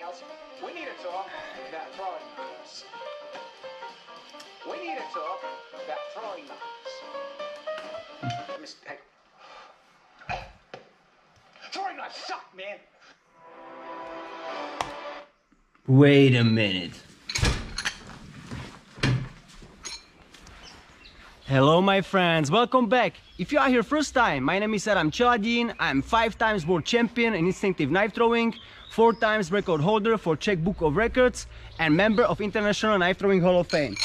Daniels, we need to talk about throwing knives. We need to talk about throwing knives. Miss, hey. Throwing knives suck, man. Wait a minute. Hello my friends, welcome back. If you are here first time, my name is Adam Čeladin. I'm five times world champion in instinctive knife throwing, four times record holder for Czech Book of Records and member of International Knife Throwing Hall of Fame.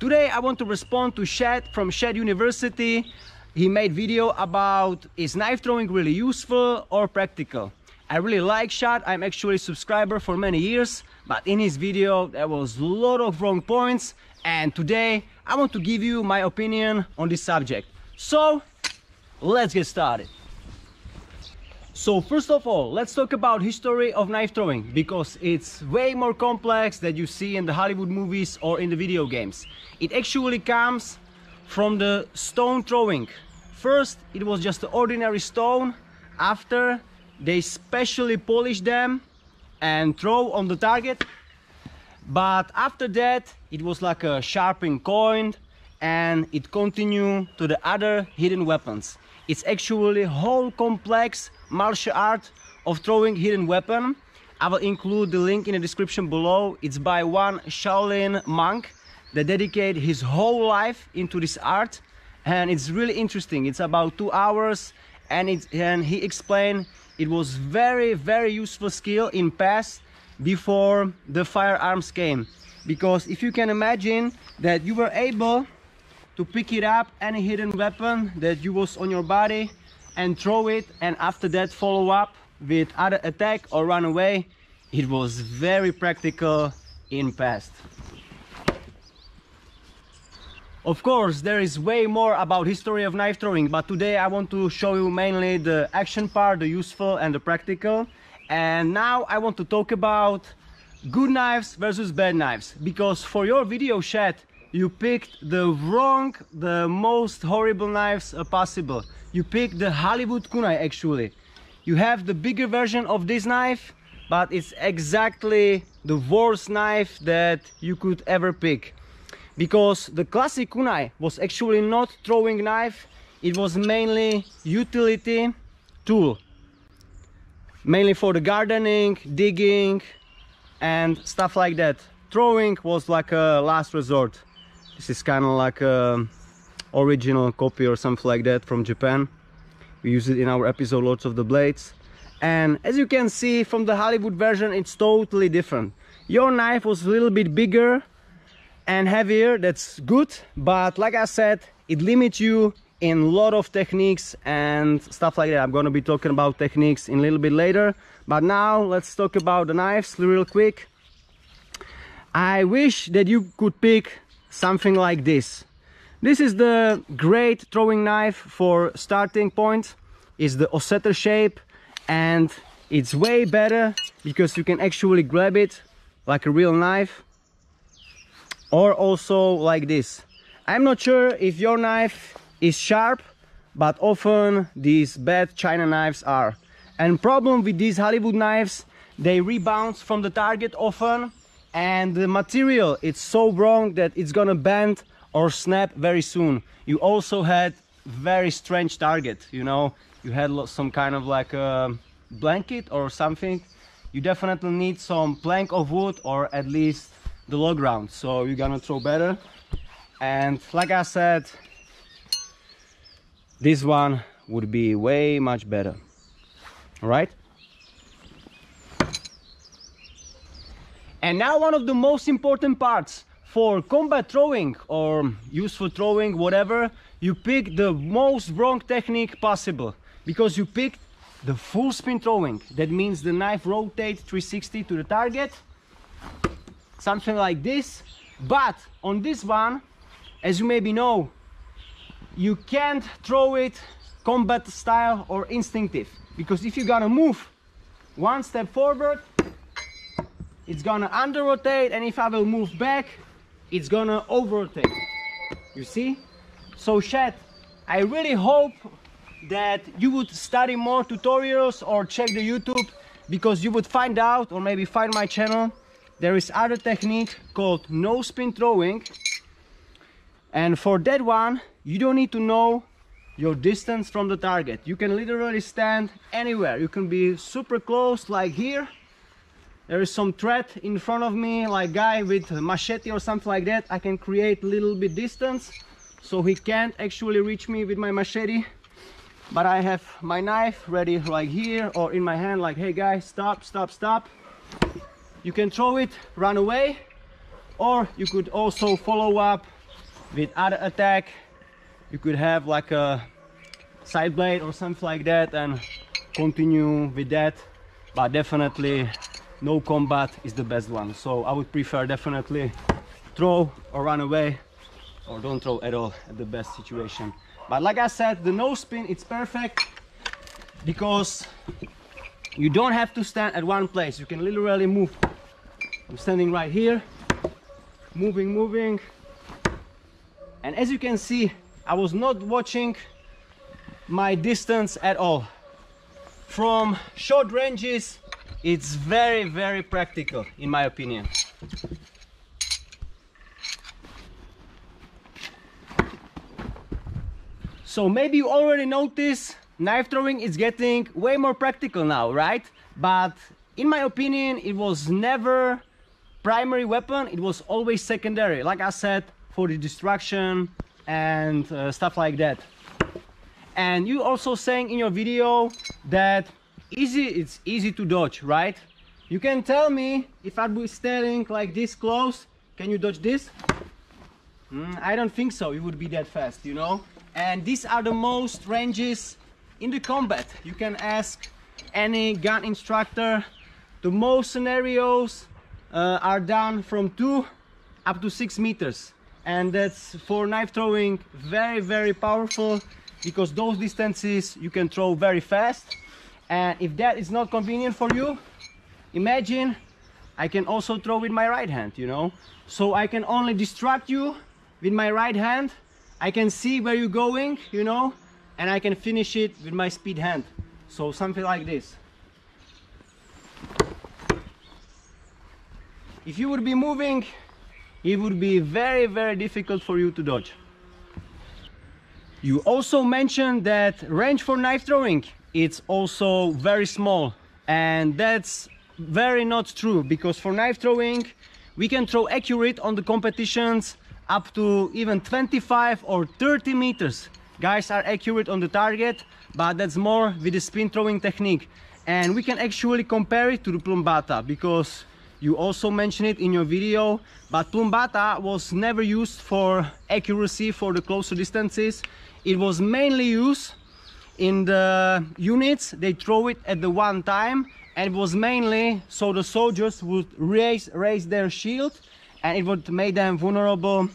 Today I want to respond to Shad from Shadiversity. He made video about is knife throwing really useful or practical. I really like Shad, I'm actually a subscriber for many years, but in his video there was a lot of wrong points and today I want to give you my opinion on this subject. So, let's get started. So first of all, let's talk about history of knife throwing because it's way more complex than you see in the Hollywood movies or in the video games. It actually comes from the stone throwing. First, it was just ordinary stone. After, they specially polish them and throw on the target but after that it was like a sharpened coin and it continued to the other hidden weapons. It's actually whole complex martial art of throwing hidden weapon. I will include the link in the description below. It's by one shaolin monk that dedicated his whole life into this art and it's really interesting. It's about two hours and it and he explained it was very very useful skill in past before the firearms came. Because if you can imagine that you were able to pick it up any hidden weapon that you was on your body and throw it and after that follow up with other attack or run away it was very practical in past. Of course there is way more about history of knife throwing but today i want to show you mainly the action part the useful and the practical and now I want to talk about good knives versus bad knives. Because for your video Shad you picked the wrong the most horrible knives uh, possible. You picked the Hollywood kunai actually. You have the bigger version of this knife but it's exactly the worst knife that you could ever pick. Because the classic kunai was actually not throwing knife. It was mainly utility tool mainly for the gardening, digging and stuff like that. Throwing was like a last resort. This is kind of like a original copy or something like that from Japan. We use it in our episode Lords of the Blades. And as you can see from the Hollywood version, it's totally different. Your knife was a little bit bigger and heavier, that's good. But like I said, it limits you in a lot of techniques and stuff like that. I'm gonna be talking about techniques in a little bit later. But now let's talk about the knives real quick. I wish that you could pick something like this. This is the great throwing knife for starting point. It's the Oseter shape and it's way better because you can actually grab it like a real knife or also like this. I'm not sure if your knife is sharp but often these bad china knives are. And problem with these hollywood knives they rebound from the target often and the material it's so wrong that it's gonna bend or snap very soon. You also had very strange target you know? You had some kind of like a blanket or something. You definitely need some plank of wood or at least the log ground so you're gonna throw better. And like i said this one would be way much better. All right? And now one of the most important parts for combat throwing or useful throwing whatever you pick the most wrong technique possible. Because you pick the full spin throwing. That means the knife rotates 360 to the target. Something like this. But on this one as you maybe know you can't throw it combat style or instinctive. Because if you're gonna move one step forward it's gonna under rotate and if I will move back it's gonna over rotate. You see? So Shad I really hope that you would study more tutorials or check the YouTube because you would find out or maybe find my channel there is other technique called no spin throwing. And for that one you don't need to know your distance from the target. You can literally stand anywhere. You can be super close like here. There is some threat in front of me like guy with machete or something like that. I can create little bit distance so he can't actually reach me with my machete. But I have my knife ready like here or in my hand like hey guys stop stop stop. You can throw it run away or you could also follow up with other attack you could have like a side blade or something like that and continue with that but definitely no combat is the best one. So I would prefer definitely throw or run away or don't throw at all at the best situation. But like I said the no spin it's perfect because you don't have to stand at one place. You can literally move. I'm standing right here moving moving. And as you can see I was not watching my distance at all. From short ranges, it's very, very practical in my opinion. So maybe you already noticed knife throwing is getting way more practical now, right? But in my opinion, it was never primary weapon, it was always secondary. Like I said, for the distraction, and uh, stuff like that. And you also saying in your video that easy it's easy to dodge right? You can tell me if I'd be like this close. Can you dodge this? Mm, I don't think so. You would be that fast you know? And these are the most ranges in the combat. You can ask any gun instructor. The most scenarios uh, are done from two up to six meters and that's for knife throwing very very powerful because those distances you can throw very fast. And if that is not convenient for you imagine I can also throw with my right hand you know? So I can only distract you with my right hand. I can see where you're going you know? And I can finish it with my speed hand. So something like this. If you would be moving it would be very very difficult for you to dodge. You also mentioned that range for knife throwing it's also very small and that's very not true because for knife throwing we can throw accurate on the competitions up to even 25 or 30 meters. Guys are accurate on the target but that's more with the spin throwing technique. And we can actually compare it to the plumbata because you also mentioned it in your video but plumbata was never used for accuracy for the closer distances. It was mainly used in the units. They throw it at the one time and it was mainly so the soldiers would raise raise their shield and it would make them vulnerable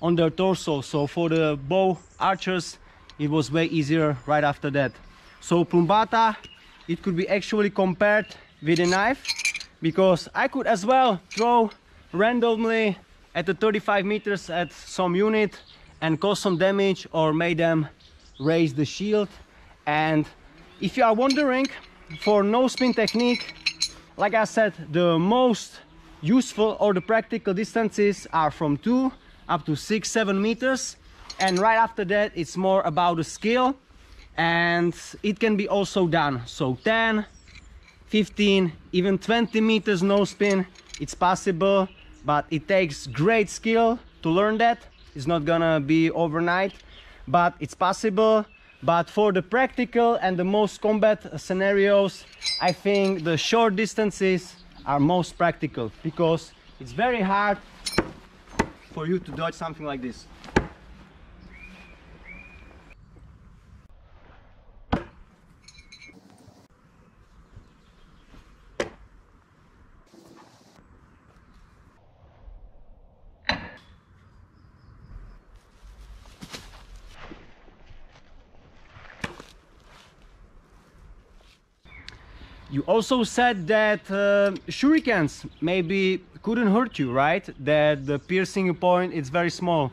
on their torso. So for the bow archers it was way easier right after that. So plumbata it could be actually compared with a knife because I could as well throw randomly at the 35 meters at some unit and cause some damage or make them raise the shield. And if you are wondering for no spin technique like I said the most useful or the practical distances are from 2 up to 6 7 meters. And right after that it's more about the skill. And it can be also done. So 10 15 even 20 meters no spin. It's possible but it takes great skill to learn that. It's not gonna be overnight but it's possible. But for the practical and the most combat scenarios i think the short distances are most practical because it's very hard for you to dodge something like this also said that uh, shurikens maybe couldn't hurt you, right? That the piercing point is very small.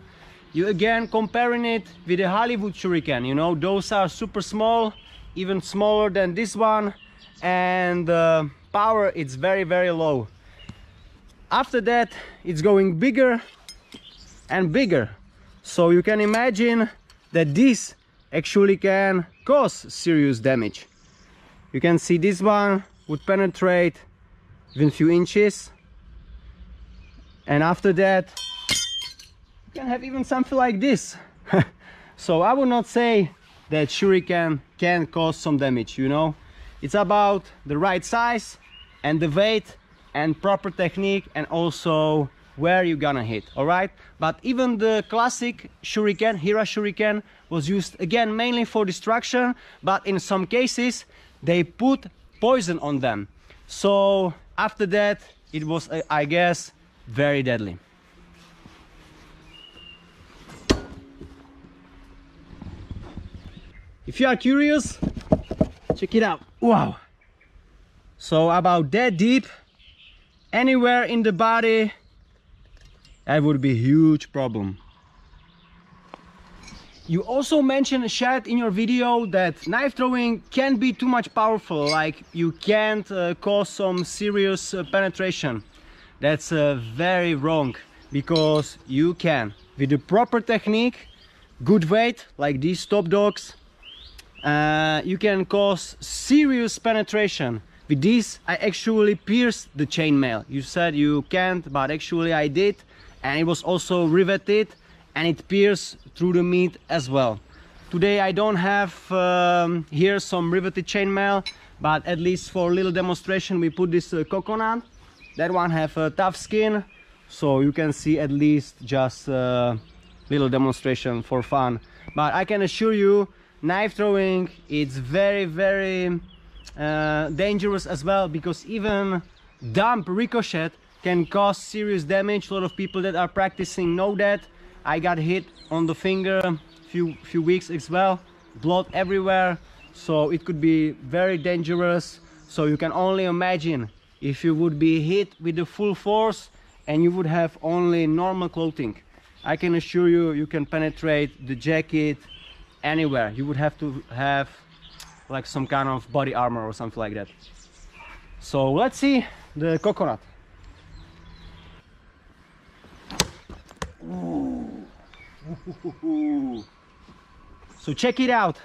You again comparing it with the Hollywood shuriken, you know, those are super small, even smaller than this one. And uh, power it's very very low after that it's going bigger and bigger so you can imagine that this actually can cause serious damage you can see this one would penetrate a few inches. And after that you can have even something like this. So I would not say that shuriken can cause some damage you know? It's about the right size and the weight and proper technique and also where you're gonna hit all right? But even the classic shuriken hira shuriken was used again mainly for destruction but in some cases they put poison on them. So after that it was uh, i guess very deadly. If you are curious check it out. Wow. So about that deep anywhere in the body that would be a huge problem you also mentioned Shad in your video that knife throwing can be too much powerful like you can't uh, cause some serious uh, penetration. That's uh, very wrong because you can. With the proper technique good weight like these top dogs uh, you can cause serious penetration. With this I actually pierced the chainmail. You said you can't but actually I did and it was also riveted and it pierces through the meat as well. Today I don't have um, here some riveted chainmail but at least for a little demonstration we put this uh, coconut. That one have a tough skin so you can see at least just a uh, little demonstration for fun. But I can assure you knife throwing it's very very uh, dangerous as well because even dump ricochet can cause serious damage. A lot of people that are practicing know that I got hit on the finger a few few weeks as well blood everywhere. So it could be very dangerous. So you can only imagine if you would be hit with the full force and you would have only normal clothing. I can assure you you can penetrate the jacket anywhere. You would have to have like some kind of body armor or something like that. So let's see the coconut so check it out.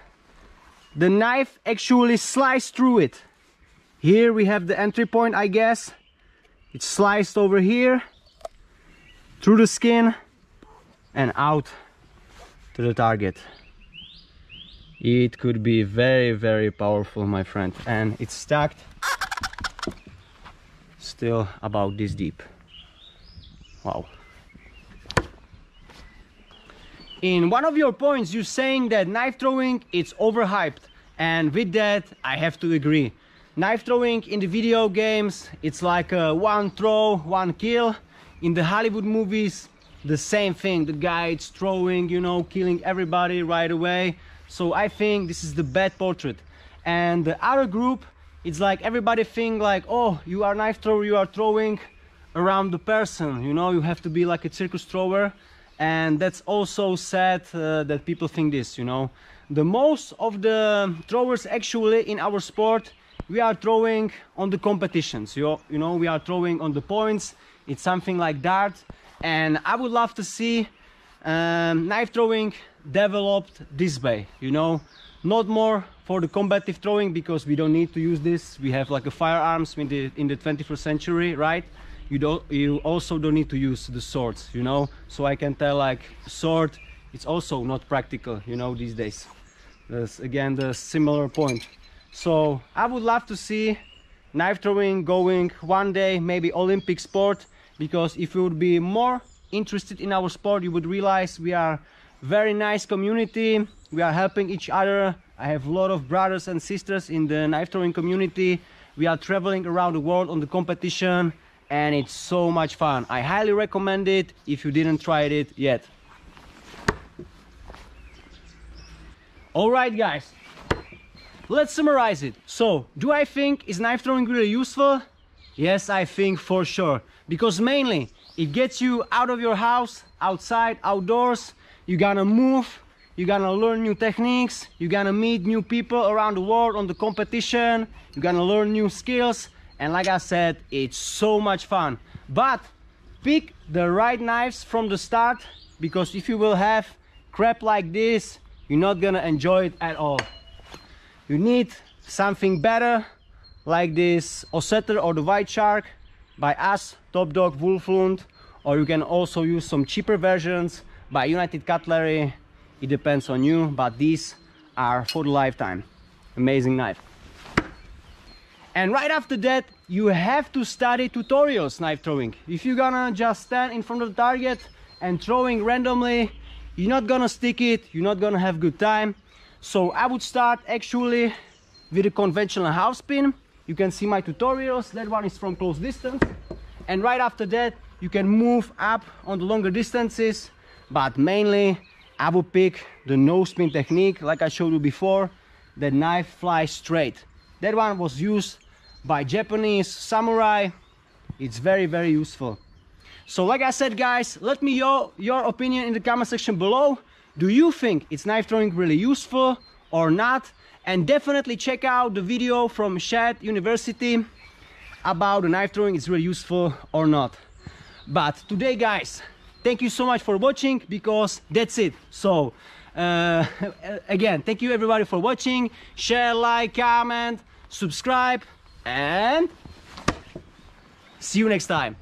The knife actually sliced through it. Here we have the entry point I guess. It's sliced over here through the skin and out to the target. It could be very very powerful my friend. And it's stacked. Still about this deep. Wow in one of your points you're saying that knife throwing it's overhyped. And with that i have to agree. Knife throwing in the video games it's like a one throw one kill. In the hollywood movies the same thing. The guy is throwing you know killing everybody right away. So I think this is the bad portrait. And the other group, it's like everybody think like, oh, you are knife thrower, you are throwing around the person, you know, you have to be like a circus thrower. And that's also sad uh, that people think this, you know. The most of the throwers actually in our sport, we are throwing on the competitions, you, you know, we are throwing on the points. It's something like that. And I would love to see um, knife throwing developed this way you know not more for the combative throwing because we don't need to use this we have like a firearms in the in the 21st century right you don't you also don't need to use the swords you know? So i can tell like sword it's also not practical you know these days. That's again the similar point. So i would love to see knife throwing going one day maybe olympic sport because if you would be more interested in our sport you would realize we are very nice community. We are helping each other. I have a lot of brothers and sisters in the knife throwing community. We are traveling around the world on the competition and it's so much fun. I highly recommend it if you didn't try it yet. All right guys. Let's summarize it. So do i think is knife throwing really useful? Yes i think for sure. Because mainly it gets you out of your house outside outdoors. You're gonna move. You're gonna learn new techniques. You're gonna meet new people around the world on the competition. You're gonna learn new skills and like I said it's so much fun. But pick the right knives from the start because if you will have crap like this you're not gonna enjoy it at all. You need something better like this Oseter or the White Shark by us Top Dog Wulflund or you can also use some cheaper versions by United Cutlery. It depends on you but these are for the lifetime. Amazing knife and right after that you have to study tutorials knife throwing. If you're gonna just stand in front of the target and throwing randomly you're not gonna stick it you're not gonna have good time. So i would start actually with a conventional half spin. You can see my tutorials. That one is from close distance. And right after that you can move up on the longer distances. But mainly i would pick the no spin technique like i showed you before the knife flies straight that one was used by japanese samurai. It's very very useful. So like i said guys let me your your opinion in the comment section below. Do you think it's knife throwing really useful or not? And definitely check out the video from Shadiversity about the knife throwing is really useful or not. But today guys thank you so much for watching because that's it. So uh, again thank you everybody for watching. Share like comment subscribe and see you next time